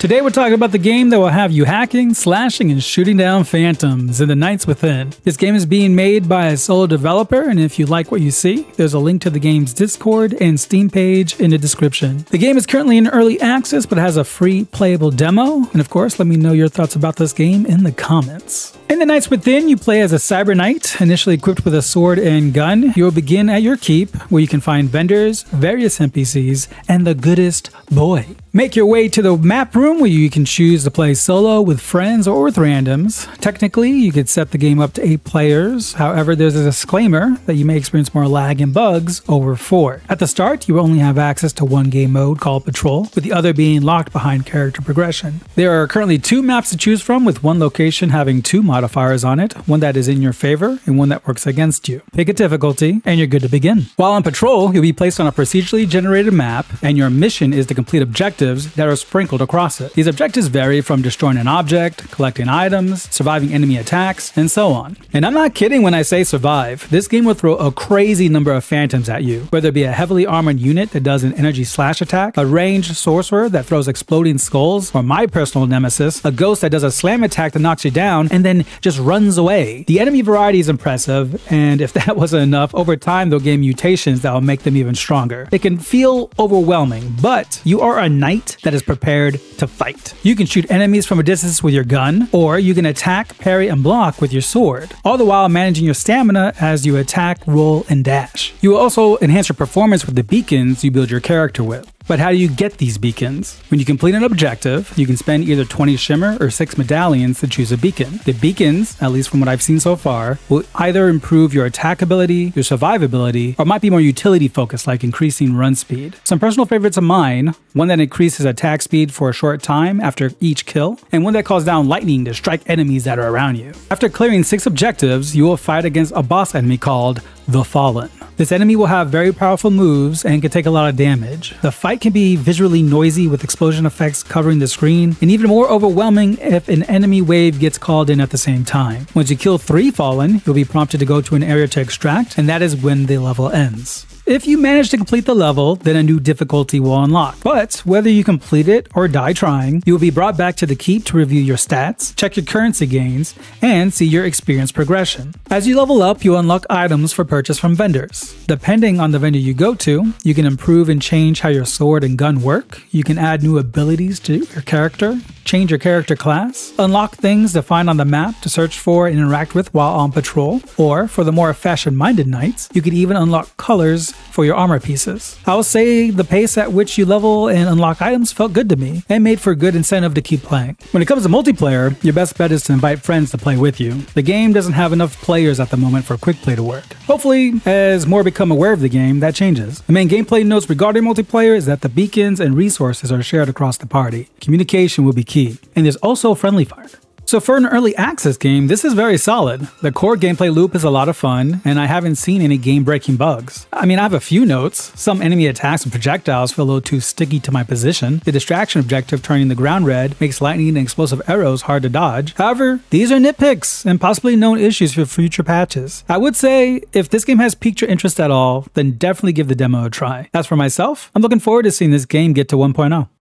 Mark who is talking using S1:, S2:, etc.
S1: Today we're talking about the game that will have you hacking, slashing, and shooting down phantoms in the Knights Within. This game is being made by a solo developer, and if you like what you see, there's a link to the game's Discord and Steam page in the description. The game is currently in early access, but has a free playable demo, and of course, let me know your thoughts about this game in the comments. In the Knights Within, you play as a cyber knight, initially equipped with a sword and gun. You will begin at your keep, where you can find vendors, various NPCs, and the goodest boy. Make your way to the map room where you can choose to play solo with friends or with randoms. Technically, you could set the game up to 8 players, however, there's a disclaimer that you may experience more lag and bugs over 4. At the start, you only have access to one game mode called Patrol, with the other being locked behind character progression. There are currently two maps to choose from, with one location having two modifiers on it, one that is in your favor and one that works against you. Pick a difficulty, and you're good to begin. While on patrol, you'll be placed on a procedurally generated map, and your mission is to complete objectives objectives that are sprinkled across it. These objectives vary from destroying an object, collecting items, surviving enemy attacks, and so on. And I'm not kidding when I say survive. This game will throw a crazy number of phantoms at you, whether it be a heavily armored unit that does an energy slash attack, a ranged sorcerer that throws exploding skulls, or my personal nemesis, a ghost that does a slam attack that knocks you down and then just runs away. The enemy variety is impressive, and if that wasn't enough, over time they'll gain mutations that will make them even stronger. It can feel overwhelming, but you are a knight that is prepared to fight. You can shoot enemies from a distance with your gun, or you can attack, parry, and block with your sword, all the while managing your stamina as you attack, roll, and dash. You will also enhance your performance with the beacons you build your character with. But how do you get these beacons? When you complete an objective, you can spend either 20 shimmer or 6 medallions to choose a beacon. The beacons, at least from what I've seen so far, will either improve your attack ability, your survivability, or might be more utility focused like increasing run speed. Some personal favorites of mine, one that increases attack speed for a short time after each kill, and one that calls down lightning to strike enemies that are around you. After clearing 6 objectives, you will fight against a boss enemy called the Fallen. This enemy will have very powerful moves and can take a lot of damage. The fight can be visually noisy with explosion effects covering the screen, and even more overwhelming if an enemy wave gets called in at the same time. Once you kill three Fallen, you'll be prompted to go to an area to extract, and that is when the level ends. If you manage to complete the level, then a new difficulty will unlock. But whether you complete it or die trying, you will be brought back to the keep to review your stats, check your currency gains, and see your experience progression. As you level up, you unlock items for purchase from vendors. Depending on the vendor you go to, you can improve and change how your sword and gun work, you can add new abilities to your character, change your character class, unlock things to find on the map to search for and interact with while on patrol, or for the more fashion minded knights, you could even unlock colors for your armor pieces. I will say the pace at which you level and unlock items felt good to me and made for a good incentive to keep playing. When it comes to multiplayer, your best bet is to invite friends to play with you. The game doesn't have enough players at the moment for quick play to work. Hopefully, as more become aware of the game, that changes. The main gameplay notes regarding multiplayer is that the beacons and resources are shared across the party. Communication will be key, and there's also friendly fire. So for an early access game, this is very solid. The core gameplay loop is a lot of fun, and I haven't seen any game-breaking bugs. I mean, I have a few notes. Some enemy attacks and projectiles feel a little too sticky to my position. The distraction objective turning the ground red makes lightning and explosive arrows hard to dodge. However, these are nitpicks and possibly known issues for future patches. I would say, if this game has piqued your interest at all, then definitely give the demo a try. As for myself, I'm looking forward to seeing this game get to 1.0.